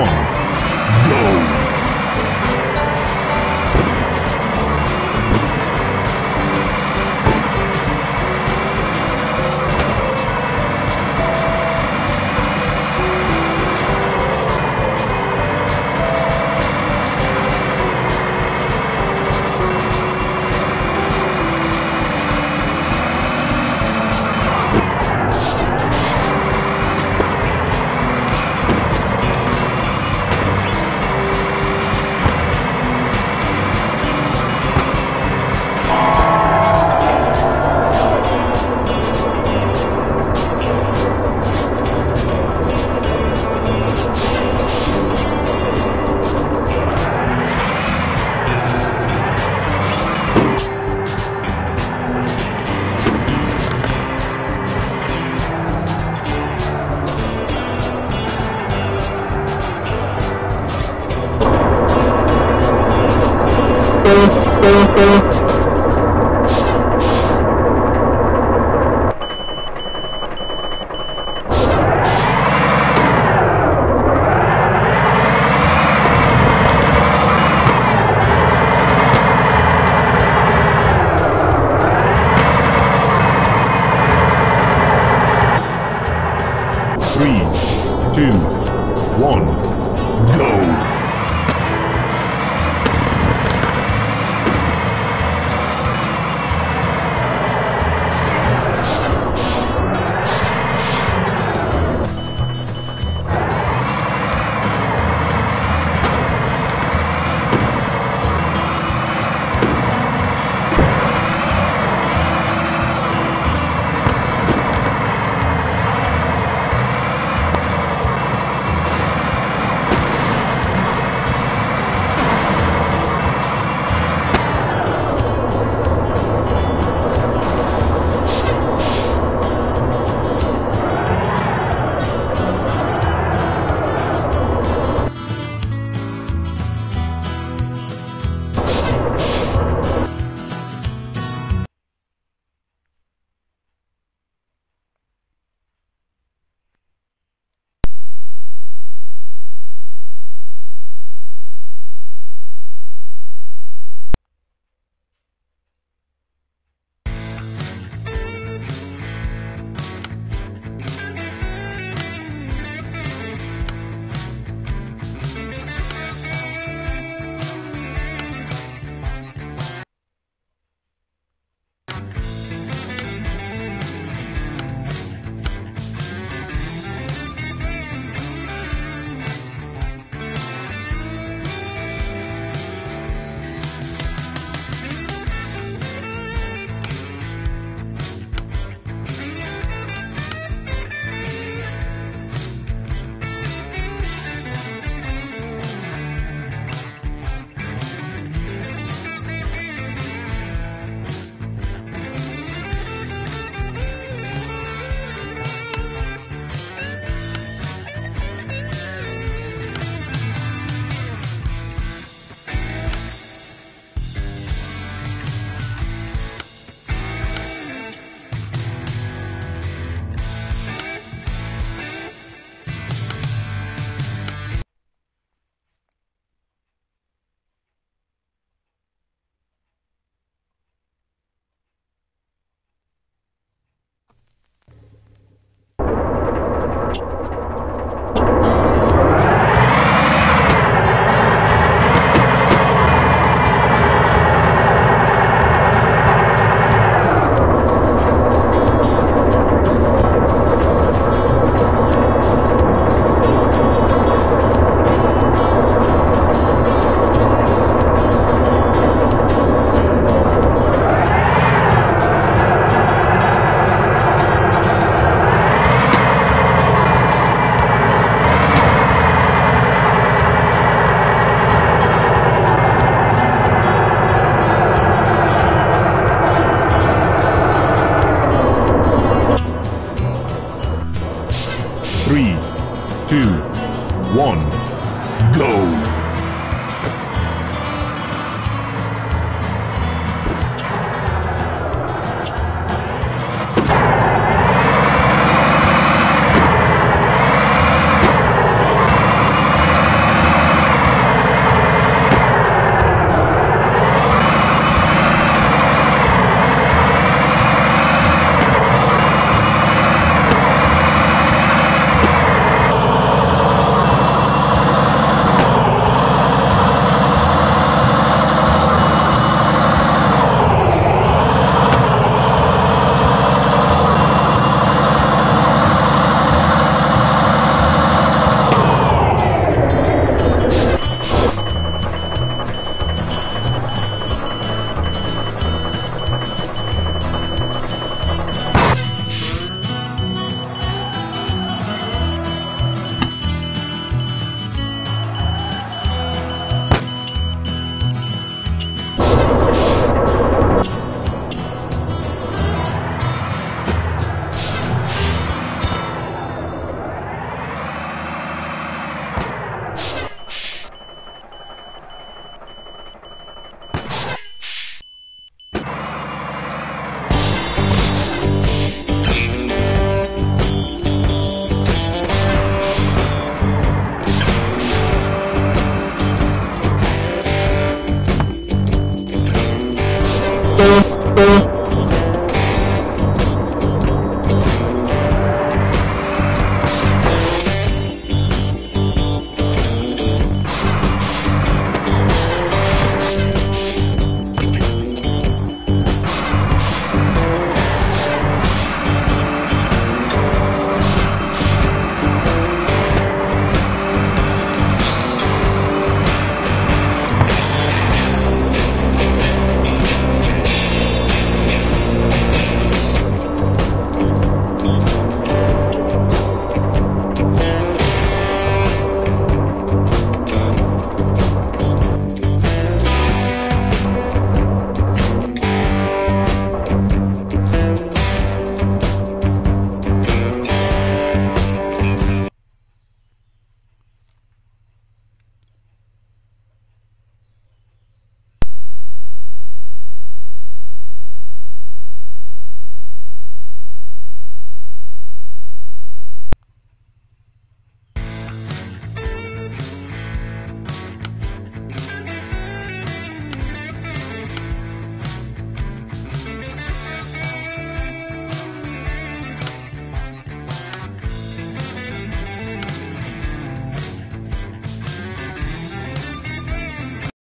one, two, one, go! Oh.